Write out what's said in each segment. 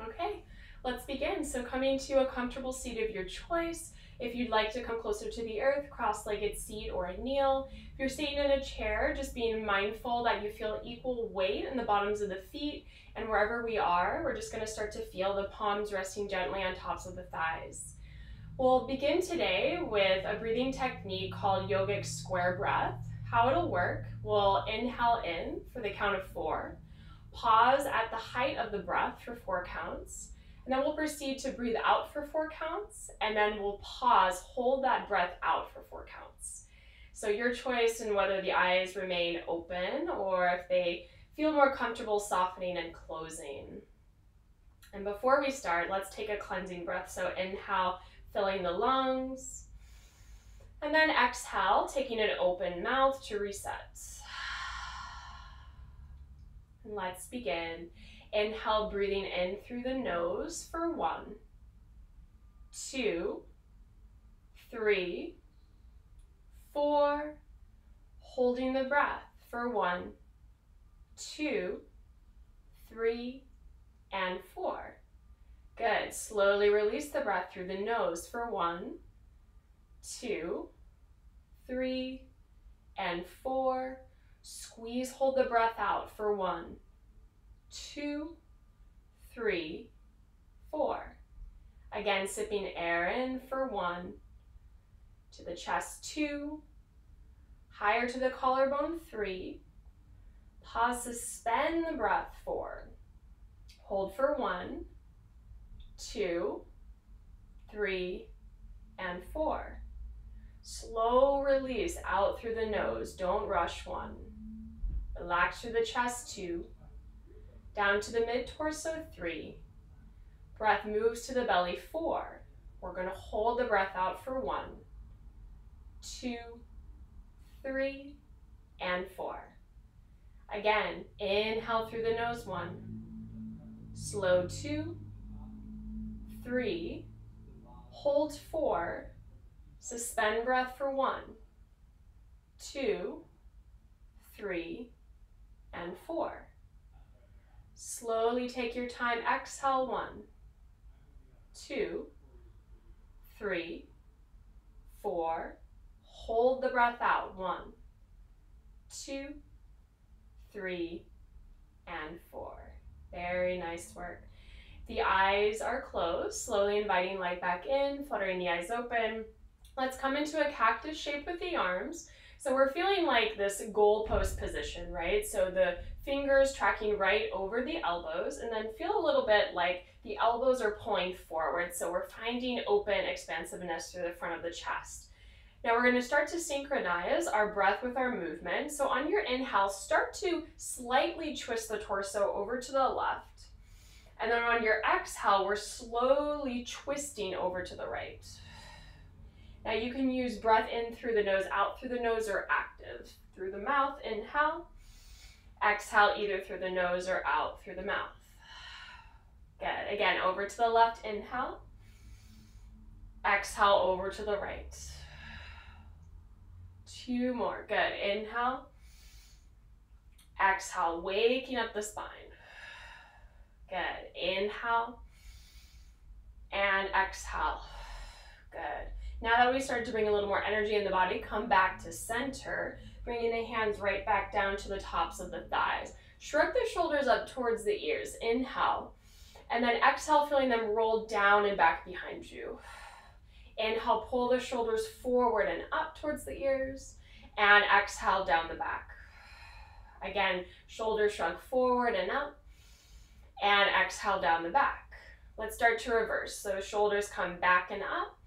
Okay, let's begin. So coming to a comfortable seat of your choice. If you'd like to come closer to the earth, cross-legged seat or a kneel. If you're sitting in a chair, just being mindful that you feel equal weight in the bottoms of the feet and wherever we are, we're just gonna start to feel the palms resting gently on tops of the thighs. We'll begin today with a breathing technique called yogic square breath. How it'll work, we'll inhale in for the count of four, pause at the height of the breath for four counts, and then we'll proceed to breathe out for four counts, and then we'll pause, hold that breath out for four counts. So your choice in whether the eyes remain open or if they feel more comfortable softening and closing. And before we start, let's take a cleansing breath. So inhale, filling the lungs. And then exhale, taking an open mouth to reset. Let's begin. Inhale, breathing in through the nose for one, two, three, four. Holding the breath for one, two, three, and four. Good. Slowly release the breath through the nose for one, two, three, and four. Hold the breath out for one, two, three, four. Again, sipping air in for one, to the chest, two, higher to the collarbone, three. Pause, suspend the breath, four. Hold for one, two, three, and four. Slow release out through the nose. Don't rush one. Relax through the chest, two. Down to the mid-torso, three. Breath moves to the belly, four. We're going to hold the breath out for one, two, three, and four. Again, inhale through the nose, one. Slow, two, three. Hold, four. Suspend breath for one, two, three, and four. Slowly take your time. Exhale, one, two, three, four. Hold the breath out. One, two, three, and four. Very nice work. The eyes are closed, slowly inviting light back in, fluttering the eyes open. Let's come into a cactus shape with the arms. So we're feeling like this goalpost position, right? So the fingers tracking right over the elbows and then feel a little bit like the elbows are pulling forward. So we're finding open expansiveness through the front of the chest. Now we're going to start to synchronize our breath with our movement. So on your inhale, start to slightly twist the torso over to the left. And then on your exhale, we're slowly twisting over to the right. Now you can use breath in through the nose, out through the nose, or active. Through the mouth, inhale. Exhale either through the nose or out through the mouth. Good. Again, over to the left, inhale. Exhale over to the right. Two more. Good. Inhale. Exhale, waking up the spine. Good. Inhale. And exhale. Now that we started to bring a little more energy in the body, come back to center, bringing the hands right back down to the tops of the thighs. Shrug the shoulders up towards the ears. Inhale. And then exhale, feeling them roll down and back behind you. Inhale, pull the shoulders forward and up towards the ears. And exhale down the back. Again, shoulders shrug forward and up. And exhale down the back. Let's start to reverse. So shoulders come back and up.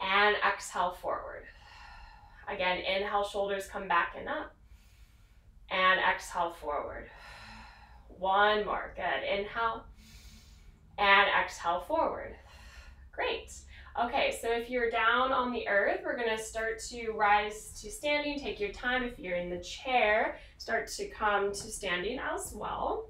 And exhale forward. Again, inhale, shoulders come back and up. And exhale forward. One more. Good. Inhale. And exhale forward. Great. Okay, so if you're down on the earth, we're gonna start to rise to standing. Take your time. If you're in the chair, start to come to standing as well.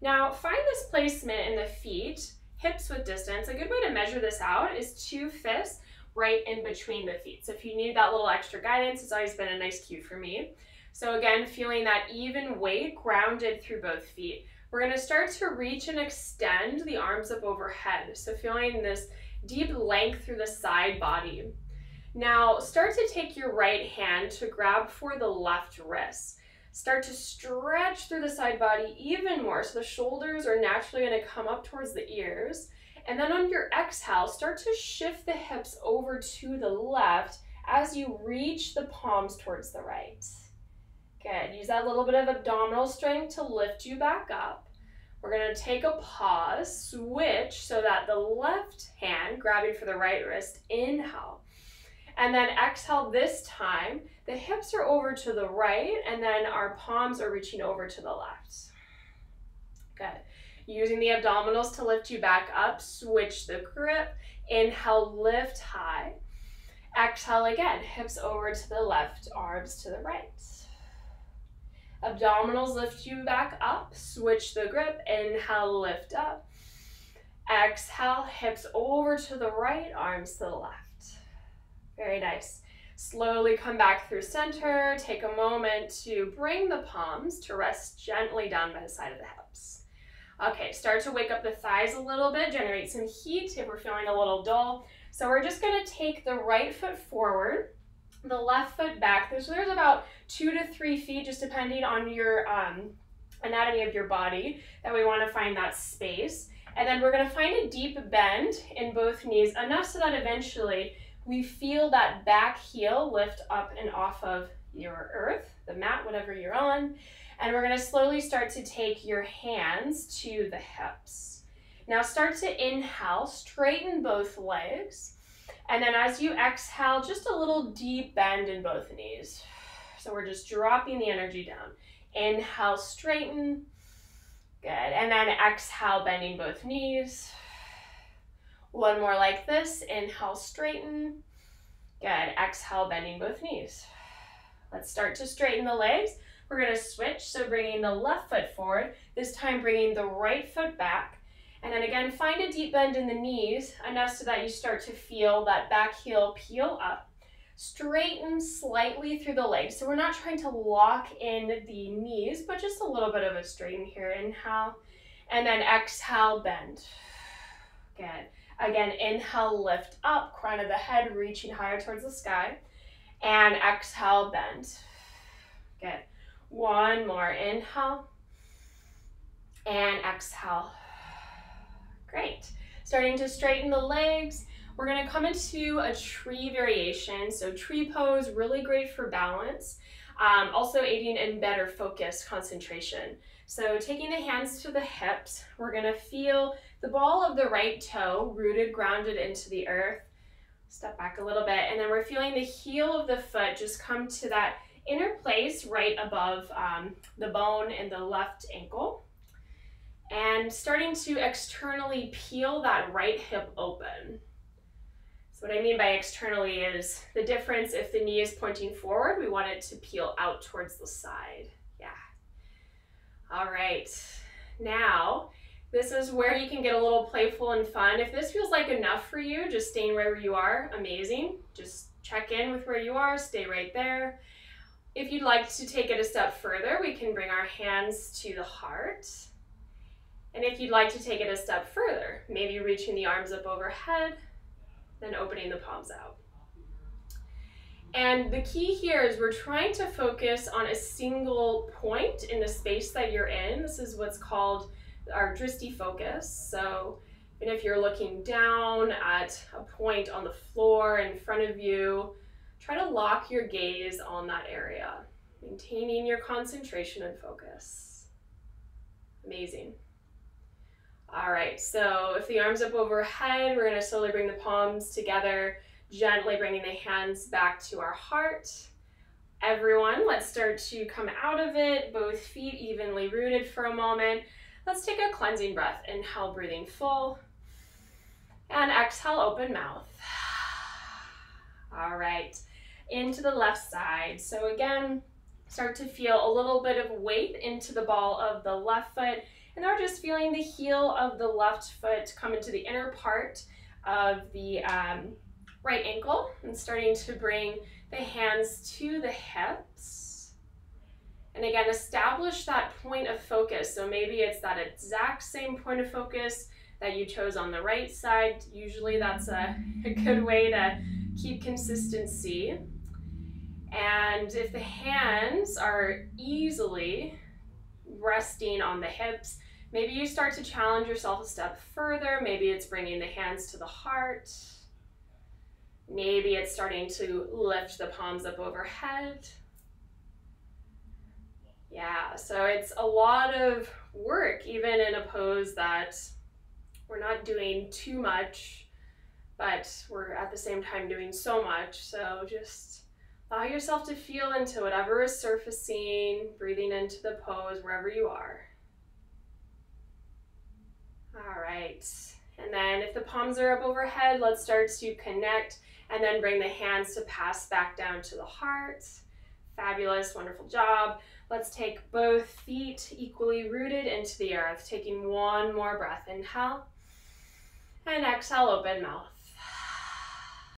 Now, find this placement in the feet, hips with distance. A good way to measure this out is two fists right in between the feet. So if you need that little extra guidance, it's always been a nice cue for me. So again, feeling that even weight grounded through both feet. we're gonna start to reach and extend the arms up overhead. So feeling this deep length through the side body. Now start to take your right hand to grab for the left wrist. Start to stretch through the side body even more. So the shoulders are naturally gonna come up towards the ears. And then on your exhale, start to shift the hips over to the left as you reach the palms towards the right. Good. Use that little bit of abdominal strength to lift you back up. We're going to take a pause, switch so that the left hand grabbing for the right wrist, inhale. And then exhale this time. The hips are over to the right and then our palms are reaching over to the left. Good. Using the abdominals to lift you back up, switch the grip. Inhale, lift high. Exhale again, hips over to the left, arms to the right. Abdominals lift you back up. Switch the grip. Inhale, lift up. Exhale, hips over to the right, arms to the left. Very nice. Slowly come back through center. Take a moment to bring the palms to rest gently down by the side of the hips. Okay, start to wake up the thighs a little bit, generate some heat if we're feeling a little dull. So we're just gonna take the right foot forward, the left foot back. There's, there's about two to three feet, just depending on your um, anatomy of your body, that we want to find that space. And then we're going to find a deep bend in both knees, enough so that eventually we feel that back heel lift up and off of your earth, the mat, whatever you're on. And we're going to slowly start to take your hands to the hips. Now start to inhale, straighten both legs. And then as you exhale, just a little deep bend in both knees. So we're just dropping the energy down. Inhale, straighten. Good. And then exhale, bending both knees. One more like this. Inhale, straighten. Good. Exhale, bending both knees. Let's start to straighten the legs. We're going to switch. So bringing the left foot forward, this time bringing the right foot back. And then again, find a deep bend in the knees, enough so that you start to feel that back heel peel up. Straighten slightly through the legs. So we're not trying to lock in the knees, but just a little bit of a straighten here. Inhale, and then exhale, bend. Good. Again, inhale, lift up, crown of the head reaching higher towards the sky. And exhale, bend. Good. One more. Inhale. And exhale. Great. Starting to straighten the legs. We're gonna come into a tree variation. So tree pose, really great for balance. Um, also aiding in better focus, concentration. So taking the hands to the hips, we're gonna feel the ball of the right toe rooted, grounded into the earth. Step back a little bit, and then we're feeling the heel of the foot just come to that inner place right above um, the bone in the left ankle and starting to externally peel that right hip open. So what I mean by externally is the difference if the knee is pointing forward, we want it to peel out towards the side. All right. Now, this is where you can get a little playful and fun. If this feels like enough for you, just staying wherever you are, amazing. Just check in with where you are, stay right there. If you'd like to take it a step further, we can bring our hands to the heart. And if you'd like to take it a step further, maybe reaching the arms up overhead, then opening the palms out. And the key here is we're trying to focus on a single point in the space that you're in. This is what's called our drishti focus. So even if you're looking down at a point on the floor in front of you, try to lock your gaze on that area, maintaining your concentration and focus. Amazing. All right, so if the arm's up overhead, we're gonna slowly bring the palms together, gently bringing the hands back to our heart. Everyone, let's start to come out of it, both feet evenly rooted for a moment. Let's take a cleansing breath. Inhale, breathing full. And exhale, open mouth. All right, into the left side. So again, start to feel a little bit of weight into the ball of the left foot and now just feeling the heel of the left foot come into the inner part of the um, right ankle and starting to bring the hands to the hips. And again, establish that point of focus. So maybe it's that exact same point of focus that you chose on the right side. Usually that's a, a good way to keep consistency. And if the hands are easily resting on the hips, maybe you start to challenge yourself a step further. Maybe it's bringing the hands to the heart. Maybe it's starting to lift the palms up overhead. Yeah, so it's a lot of work, even in a pose that we're not doing too much, but we're at the same time doing so much. So just allow yourself to feel into whatever is surfacing, breathing into the pose wherever you are. All right. And then if the palms are up overhead, let's start to connect and then bring the hands to pass back down to the heart. Fabulous, wonderful job. Let's take both feet equally rooted into the earth, taking one more breath. Inhale and exhale, open mouth.